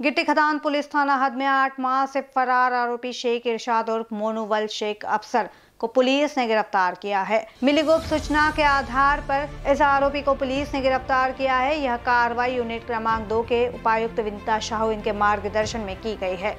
गिट्टी खदान पुलिस थाना हद में आठ माह से फरार आरोपी शेख इरशाद और मोनूवल शेख अफसर को पुलिस ने गिरफ़्तार किया है। मिली गुप्त सूचना के आधार पर इस आरोपी को पुलिस ने गिरफ़्तार किया है। यह कार्रवाई यूनिट क्रमांक दो के उपायुक्त विनीता शाहू इनके मार्गदर्शन में की गई है।